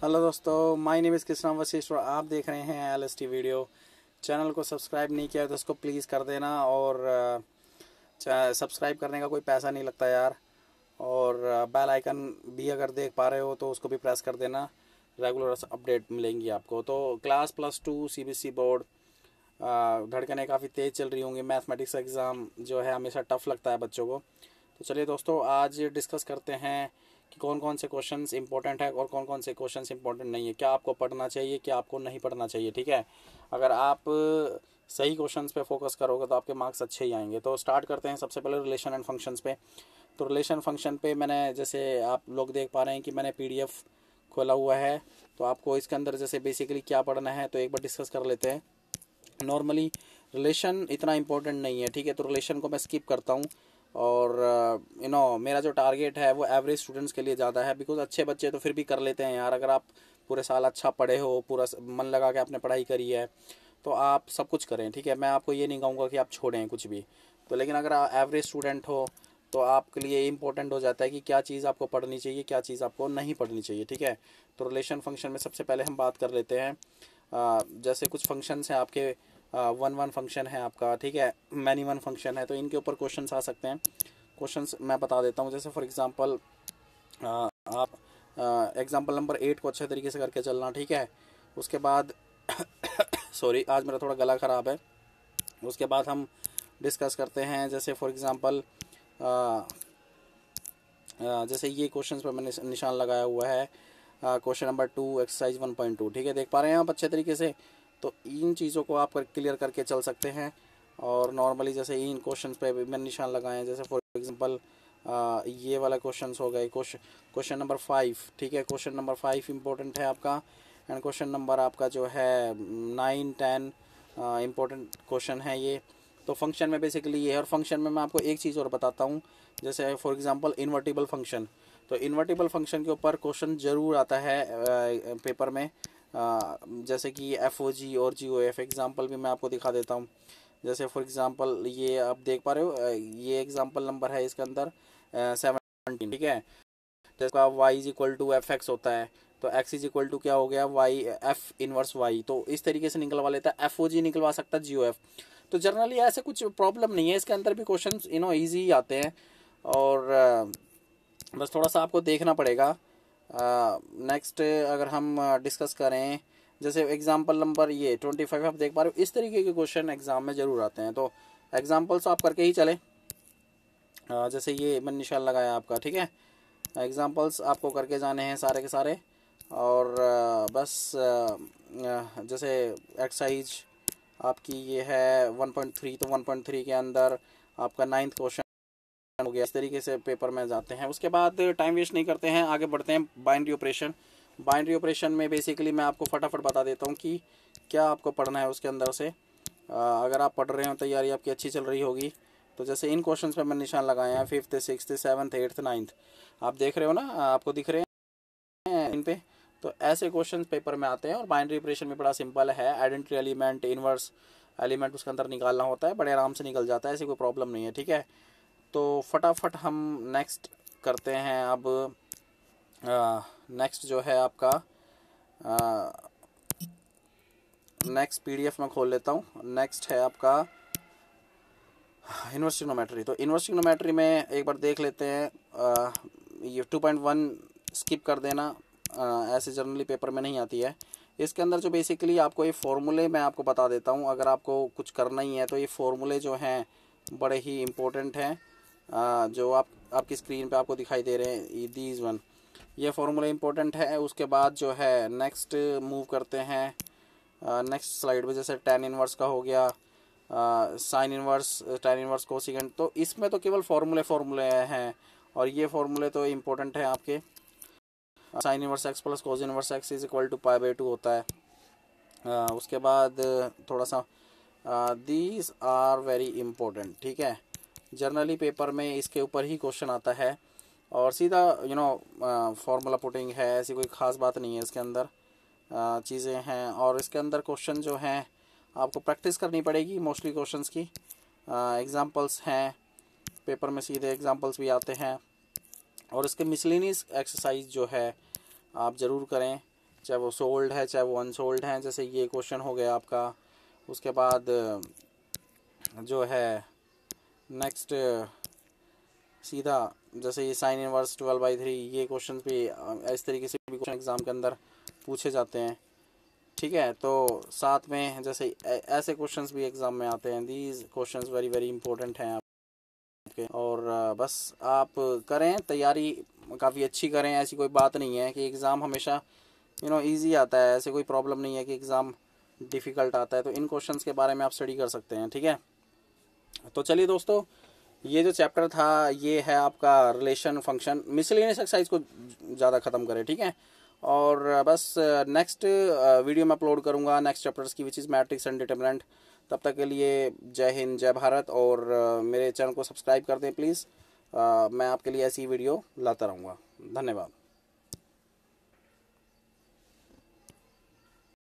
Hello दोस्तों, my name is Krishna Vashishtha और आप देख रहे हैं L S T video channel को सब्सक्राइब नहीं किया तो उसको प्लीज़ कर देना और सब्सक्राइब करने का कोई पैसा नहीं लगता यार। और बेल आइकन भी अगर देख पा रहे हो तो उसको भी प्रेस कर देना। रेगुलर अपडेट मिलेंगी आपको। तो class plus two C board धड़कने काफ़ी तेज़ चल रही होंगी। मैथमेटिक्स एग्ज़ाम जो है हमेशा टफ लगता है बच्चों को। तो चलिए दोस्तों, आज डिस्कस करते हैं कि कौन कौन से क्वेश्चन इंपॉर्टेंट है और कौन कौन से क्वेश्चन इंपॉर्टेंट नहीं है। क्या आपको पढ़ना चाहिए, क्या आपको नहीं पढ़ना चाहिए, ठीक है? अगर आप सही क्वेश्चन पे फोकस करोगे तो आपके मार्क्स अच्छे ही आएँगे। तो स्टार्ट करते हैं सबसे पहले रिलेशन एंड फ़ंक्शन पे। तो रिलेशन फ़ंक्शन पे मैंने जैसे आप लोग देख पा रहे हैं कि मैंने पीडीएफ खोला हुआ है। तो आपको इसके अंदर जैसे बेसिकली क्या पढ़ना है तो एक बार डिस्कस कर लेते हैं। नॉर्मली रिलेशन इतना इंपॉर्टेंट नहीं है, ठीक है? तो रिलेशन को मैं स्किप करता हूँ। और यू uh, नो मेरा जो टारगेट है वो एवरेज स्टूडेंट्स के लिए ज़्यादा है बिकॉज़ अच्छे बच्चे तो फिर भी कर लेते हैं यार अगर आप पूरे साल अच्छा पढ़े हो पूरा मन लगा के आपने पढ़ाई करी है तो आप सब कुछ करें ठीक है? मैं आपको ये नहीं कहूँगा कि आप छोड़ें कुछ भी। तो लेकिन अगर आप एवरेज स्टूडेंट हो तो आपके लिए इंपॉर्टेंट हो जाता है कि क्या चीज़ आपको पढ़नी चाहिए क्या चीज़ आपको नहीं पढ़नी चाहिए ठीक है? तो रिलेशन फ़ंक्शन में सबसे पहले हम बात कर लेते हैं। Uh, जैसे कुछ फ़ंक्शंस हैं आपके वन वन फ़ंक्शन है आपका, ठीक है? मैनी वन फ़ंक्शन है तो इनके ऊपर क्वेश्चन आ सकते हैं। क्वेश्चन मैं बता देता हूँ, जैसे फॉर एग्ज़ाम्पल आप एग्ज़ाम्पल नंबर एट को अच्छे तरीके से करके चलना, ठीक है? उसके बाद सॉरी आज मेरा थोड़ा गला ख़राब है। उसके बाद हम डिस्कस करते हैं, जैसे फॉर एग्ज़ाम्पल जैसे ये क्वेश्चन पर मैंने निशान लगाया हुआ है। Question number two exercise one point two ठीक है? देख पा रहे हैं आप अच्छे तरीके से? तो इन चीज़ों को आप क्लियर करके चल सकते हैं। और नॉर्मली जैसे इन क्वेश्चन पे भी मैंने निशान लगाए हैं जैसे फॉर एग्जांपल ये वाला क्वेश्चन हो गए। क्वेश्चन नंबर फाइव ठीक है? क्वेश्चन नंबर फाइव इंपॉर्टेंट है आपका। एंड क्वेश्चन नंबर आपका जो है नाइन टेन इम्पोर्टेंट क्वेश्चन है ये। तो फ़ंक्शन में बेसिकली ये है। और फ़ंक्शन में मैं आपको एक चीज़ और बताता हूँ। जैसे फॉर एग्जांपल इन्वर्टिबल फ़ंक्शन तो इन्वर्टिबल फ़ंक्शन के ऊपर क्वेश्चन ज़रूर आता है पेपर में। जैसे कि एफ़ ओ जी और जी ओ एफ़ एग्ज़ाम्पल भी मैं आपको दिखा देता हूँ। जैसे फॉर एग्ज़ाम्पल ये आप देख पा रहे हो ये एग्ज़ाम्पल नंबर है इसके अंदर सेवनटीन ठीक है? जैसे Y is equal to F X होता है। तो एक्स इज़ इक्वल टू क्या हो गया? वाई एफ़ इनवर्स वाई तो इस तरीके से निकलवा लेता है एफ़ ओ जी निकलवा सकता है जी ओ एफ़ तो जनरली ऐसे कुछ प्रॉब्लम नहीं है, इसके अंदर भी क्वेश्चन यू नो ईजी आते हैं। और बस थोड़ा सा आपको देखना पड़ेगा। नेक्स्ट अगर हम डिस्कस करें, जैसे एग्ज़ाम्पल नंबर ये ट्वेंटी फाइव आप देख पा रहे हो, इस तरीके के क्वेश्चन एग्ज़ाम में ज़रूर आते हैं। तो एग्जाम्पल्स आप करके ही चले। जैसे ये मैंने निशान लगाया आपका, ठीक है? एग्जाम्पल्स आपको करके जाने हैं सारे के सारे। और बस जैसे एक्सरसाइज आपकी ये है 1.3 तो 1.3 के अंदर आपका नाइन्थ क्वेश्चन हो गया, इस तरीके से पेपर में जाते हैं। उसके बाद टाइम वेस्ट नहीं करते हैं, आगे बढ़ते हैं बाइंड्री ऑपरेशन बाइंड्री ऑपरेशन में बेसिकली मैं आपको फटाफट बता देता हूँ कि क्या आपको पढ़ना है उसके अंदर से। अगर आप पढ़ रहे हो, तैयारी आपकी अच्छी चल रही होगी तो जैसे इन क्वेश्चन पे मैंने निशान लगाए हैं fifth six seventh eighth ninth आप देख रहे हो ना, आपको दिख रहे हैं इन पे? तो ऐसे क्वेश्चन पेपर में आते हैं और बाइंड्री ऑपरेशन भी बड़ा सिंपल है। आइडेंटिटी एलिमेंट इनवर्स एलिमेंट उसके अंदर निकालना होता है, बड़े आराम से निकल जाता है, ऐसी कोई प्रॉब्लम नहीं है, ठीक है? तो फटाफट हम नेक्स्ट करते हैं। अब नेक्स्ट जो है आपका नेक्स्ट पीडीएफ में खोल लेता हूँ। नेक्स्ट है आपका इन्वर्सिनोमेट्री तो इन्वर्सिनोमेट्री में एक बार देख लेते हैं। आ, ये 2.1 स्किप कर देना। आ, ऐसे जनरली पेपर में नहीं आती है। इसके अंदर जो बेसिकली आपको ये फॉर्मूले मैं आपको बता देता हूँ। अगर आपको कुछ करना ही है तो ये फॉर्मूले जो हैं बड़े ही इम्पोर्टेंट हैं। जो आप आपकी स्क्रीन पे आपको दिखाई दे रहे हैं दीज वन ये फॉर्मूला इंपॉर्टेंट है उसके बाद जो है नेक्स्ट मूव करते हैं. नेक्स्ट स्लाइड पे जैसे टेन इनवर्स का हो गया sine inverse tan inverse cosecant तो इसमें तो केवल फार्मूले फार्मूले हैं और ये फार्मूले तो इम्पोर्टेंट हैं आपके. Sine inverse X plus cos inverse X is equal to pi by two होता है. आ, उसके बाद थोड़ा सा दीज आर वेरी इम्पोर्टेंट ठीक है? जर्नली पेपर में इसके ऊपर ही क्वेश्चन आता है और सीधा यू नो फॉर्मूला पुटिंग है, ऐसी कोई ख़ास बात नहीं है इसके अंदर चीज़ें हैं और इसके अंदर क्वेश्चन जो हैं, आपको प्रैक्टिस करनी पड़ेगी मोस्टली क्वेश्चंस की। एग्जांपल्स हैं पेपर में सीधे एग्जांपल्स भी आते हैं और इसके मिसलिनियस एक्सरसाइज जो है, आप ज़रूर करें, चाहे वो सोल्ड है, चाहे वो अनसोल्ड हैं, जैसे ये क्वेश्चन हो गया आपका, उसके बाद, जो है नेक्स्ट सीधा, जैसे ये sine inverse twelve by three ये क्वेश्चन भी इस तरीके से भी क्वेश्चन एग्ज़ाम के अंदर पूछे जाते हैं। ठीक है तो साथ में जैसे ऐसे क्वेश्चंस भी एग्ज़ाम में आते हैं। These questions very very important हैं आपके। और बस आप करें, तैयारी काफ़ी अच्छी करें। ऐसी कोई बात नहीं है कि एग्ज़ाम हमेशा यू नो ईजी आता है। ऐसे कोई प्रॉब्लम नहीं है कि एग्ज़ाम डिफ़िकल्ट आता है। तो इन क्वेश्चन के बारे में आप स्टडी कर सकते हैं। ठीक है? तो चलिए दोस्तों, ये जो चैप्टर था, ये है आपका रिलेशन फ़ंक्शन मिसलिनियस एक्सरसाइज को ज़्यादा ख़त्म करें, ठीक है? और बस नेक्स्ट वीडियो में अपलोड करूँगा नेक्स्ट चैप्टर्स की which is matrix and determinant तब तक के लिए जय हिंद, जय भारत, और मेरे चैनल को सब्सक्राइब कर दें प्लीज़ मैं आपके लिए ऐसी वीडियो लाता रहूँगा। धन्यवाद।